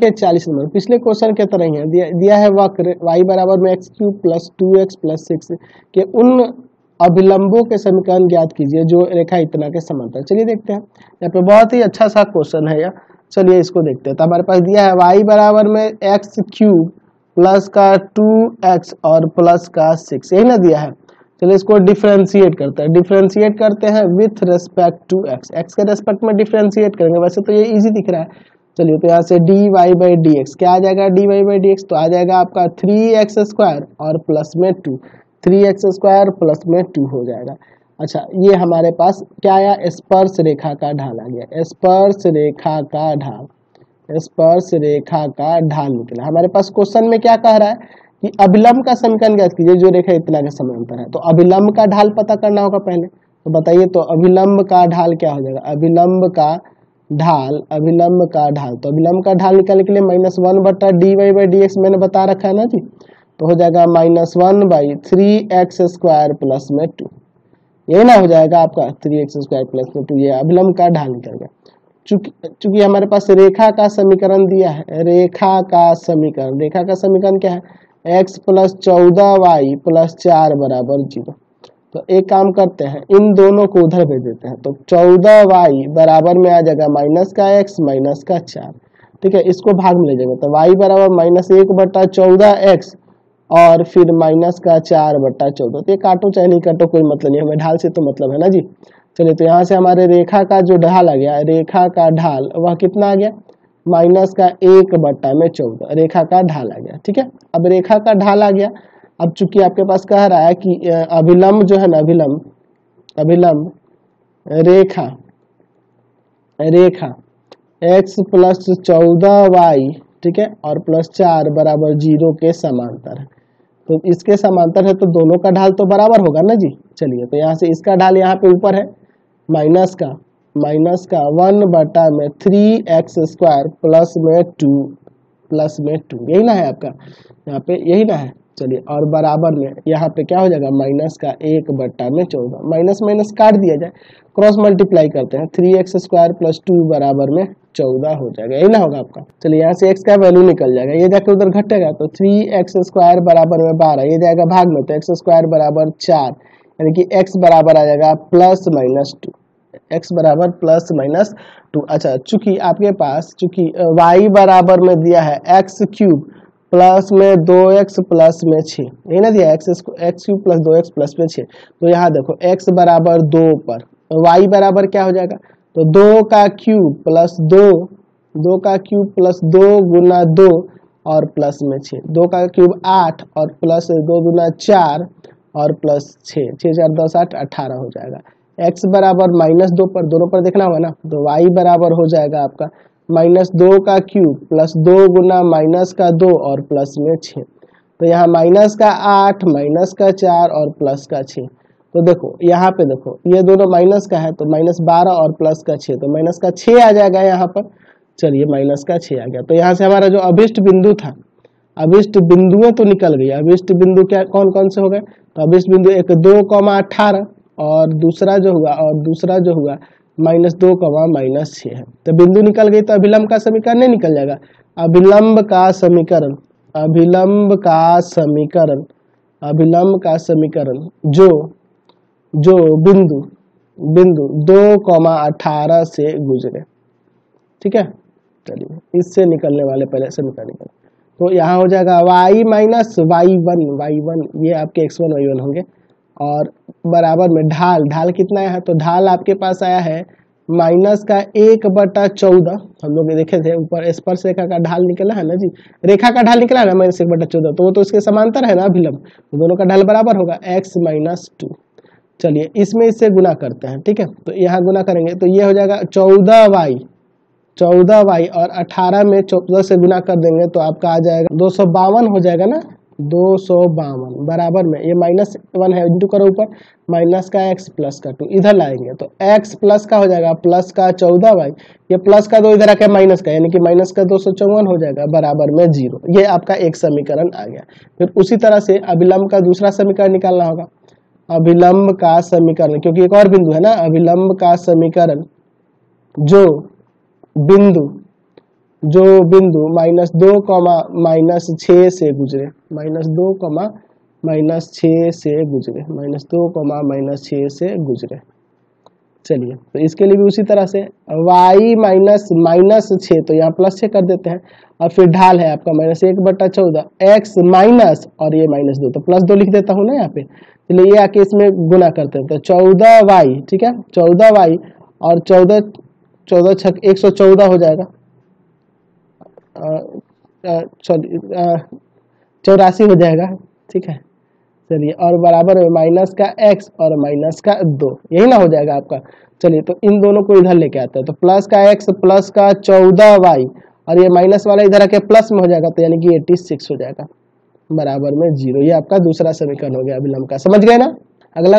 के चालीस नंबर पिछले क्वेश्चन के तरह ही दिया, दिया है वक्र y बराबर में x cube plus two x plus six के उन अभिलंबों के समीकरण ज्ञात कीजिए जो रेखा इतना के समांतर। चलिए देखते हैं। यहाँ पे बहुत ही अच्छा सा क्वेश्चन है यह। चलिए इसको देखते हैं। तो हमारे पास दिया है y बराबर में एक्स क्यूब प्लस का टू एक्स और प्लस का सिक्स यही ना दिया है। चलिए इसको डिफ्रेंशिएट करते हैं। डिफ्रेंशिएट करते हैं with respect to x x के रेस्पेक्ट में डिफ्रेंशिएट करेंगे। वैसे तो ये इजी दिख रहा है। चलिए तो यहाँ से d y by d x क्या आ जाएगा? D y by d x तो आ जाएगा आपका थ्री एक्स स्क्वायर और प्लस में two three x square plus में टू हो जाएगा। अच्छा ये हमारे पास क्या आया? स्पर्श रेखा का ढाल आ गया। स्पर्श रेखा का ढाल, स्पर्श रेखा का ढाल निकला। हमारे पास क्वेश्चन में क्या कह रहा है? कि अभिलंब का समीकरण ज्ञात कीजिए, जो रेखा इतना के समांतर है। तो अभिलंब का ढाल पता करना होगा पहले। तो बताइए तो अभिलंब का ढाल क्या हो जाएगा? अभिलंब का ढाल अभिलंब का ढाल। तो अभिलंब का ढाल निकालने के लिए माइनस वन बटा d y by d x मैंने बता रखा है ना जी? तो हो जाएगा minus one by three x square plus में टू ये ना हो जाएगा आपका थ्री एक्स स्क्वायर प्लस में टू ये अभिलंब का ढाल निकल गया। चूँकि चूँकि हमारे पास रेखा का समीकरण दिया है। रेखा का समीकरण। रेखा का समीकरण क्या है? एक्स प्लस चौदह वाई प्लस चार बराबर ज़ीरो। तो एक काम करते हैं, इन दोनों को उधर भेज देते हैं। तो चौदह वाई बराबर में आ जाएगा माइनस का एक्स माइनस का चार। ठीक है, इसको भाग में ले जाएँगे। तो वाई बराबर माइनस एक बट्टा चौदह एक्स और फिर माइनस का चार बट्टा चौदह। तो ये काटो चाहे नहीं काटो, कोई मतलब नहीं हमें ढाल से तो मतलब है ना जी? चलिए तो यहाँ से हमारे रेखा का जो ढाल आ गया, रेखा का ढाल, वह कितना आ गया? माइनस का एक बट्टा में चौदह। रेखा का ढाल आ गया। ठीक है, अब रेखा का ढाल आ गया। अब चूँकि आपके पास कह रहा है कि अभिलंब जो है ना, अभिलंब अभिलंब, रेखा रेखा, x प्लस चौदह वाई ठीक है, और प्लस चार बराबर ज़ीरो के समांतर है। तो इसके समांतर है तो दोनों का ढाल तो बराबर होगा ना जी? चलिए तो यहाँ से इसका ढाल यहाँ पे ऊपर है माइनस का माइनस का वन बटा में थ्री एक्स स्क्वायर प्लस में टू प्लस में टू यही ना है आपका? यहाँ पे यही ना है। चलिए, और बराबर में यहाँ पे क्या हो जाएगा? माइनस का एक बट्टा में चौदह। माइनस माइनस काट दिया जाए। क्रॉस मल्टीप्लाई करते हैं। Three x square plus two बराबर में चौदह हो जाएगा। यही ना होगा आपका। चलिए, यहाँ से एक्स का वैल्यू निकल जाएगा। ये जाकर उधर घटेगा तो थ्री एक्स स्क्वायर बराबर में बारह। ये जाएगा भाग में तो एक्स स्क्वायर बराबर चार। यानी कि एक्स बराबर आ जाएगा प्लस माइनस टू। एक्स बराबर प्लस माइनस टू। अच्छा चूँकि आपके पास, चूँकि वाई बराबर में दिया है एक्स क्यूब प्लस में दो एक्स प्लस में छ यही ना दिया, एक्स एक्स क्यूब प्लस दो एक्स प्लस में छ तो यहाँ देखो, एक्स बराबर दो पर। वाई बराबर क्या हो जाएगा? तो दो का क्यूब प्लस दो दो का क्यूब प्लस दो गुना दो और प्लस में छ दो का क्यूब आठ और प्लस दो गुना चार और प्लस छः छः चार दस आठ, अठारह हो जाएगा। x बराबर माइनस दो पर, दोनों पर देखना होगा ना? तो y बराबर हो जाएगा आपका माइनस दो का क्यूब प्लस दो गुना माइनस का दो और प्लस में छ तो यहाँ माइनस का आठ, माइनस का चार और प्लस का छ तो देखो, यहाँ पे देखो, ये दोनों माइनस का है तो माइनस बारह और प्लस का छः तो माइनस का छः आ जाएगा यहाँ पर। चलिए, माइनस का छः आ गया। तो यहाँ से हमारा जो अभिष्ट बिंदु था, अभिष्ट बिंदुएँ तो निकल गई। अभिष्ट बिंदु क्या कौन कौन से हो गए? तो अभिष्ट बिंदु एक दो कौमा अठारह और दूसरा जो हुआ, और दूसरा जो हुआ माइनस दो कमा माइनस छः है। तो बिंदु निकल गई तो अभिलंब का समीकरण नहीं निकल जाएगा। अभिलंब का समीकरण, अभिलंब का समीकरण, अभिलंब का समीकरण जो जो बिंदु बिंदु दो कौमा अठारह से गुजरे। ठीक है? चलिए, इससे निकलने वाले पहले समीकरण निकल। तो यहाँ हो जाएगा y minus y one y one, ये आपके एक्स वन वाई वन होंगे। और बराबर में ढाल ढाल कितना है? तो ढाल आपके पास आया है माइनस का एक बटा चौदह। हम लोग देखे थे, ऊपर स्पर्श रेखा का ढाल निकला है ना जी? रेखा का ढाल निकला है ना माइनस एक बटा चौदह? तो वो तो इसके समांतर है ना अभिलंब। तो दोनों का ढाल बराबर होगा एक्स माइनस टू। चलिए, इसमें इससे गुना करते हैं, ठीक है? तो यहाँ गुना करेंगे तो ये हो जाएगा चौदह वाई चौदह वाई और अठारह में चौदह से गुना कर देंगे तो आपका आ जाएगा, दो सौ बावन हो जाएगा ना? दो सौ बावन, बराबर में, ये माइनस वन है इंटू करो ऊपर माइनस का एक्स प्लस का टू इधर लाएँगे तो एक्स प्लस का हो जाएगा प्लस का चौदह वाई ये प्लस का दो इधर आके माइनस का, यानी कि माइनस का दो सौ चौवन हो जाएगा, बराबर में ज़ीरो ये आपका एक समीकरण आ गया। फिर उसी तरह से अभिलंब का दूसरा समीकरण निकालना होगा। अभिलंब का समीकरण, क्योंकि एक और बिंदु है ना, अभिलंब का समीकरण, जो बिंदु जो बिंदु माइनस दो कॉमा माइनस छ से गुजरे, माइनस दो कॉमा माइनस छ से गुजरे, माइनस दो कॉमा माइनस छ से गुजरे। चलिए तो इसके लिए भी उसी तरह से y माइनस माइनस छ तो यहाँ प्लस छ कर देते हैं, और फिर ढाल है आपका माइनस एक बट्टा चौदह एक्स माइनस, और ये माइनस दो तो प्लस दो लिख देता हूँ ना यहाँ पे। चलिए, ये आके इसमें गुना करते हैं तो चौदह वाई ठीक है? चौदह वाई और चौदह चौदह छक, एक सौ चौदह हो जाएगा। चौरासी हो जाएगा, ठीक है? चलिए, और बराबर है माइनस का एक्स और माइनस का दो, यही ना हो जाएगा आपका। चलिए तो इन दोनों को इधर लेके आते हैं। तो प्लस का एक्स प्लस का चौदह वाई और ये माइनस वाला इधर आके प्लस में हो जाएगा तो यानी कि एट्टी सिक्स हो जाएगा। बराबर में ज़ीरो ये आपका दूसरा समीकरण हो गया अभिलंब का। समझ गए ना? अगला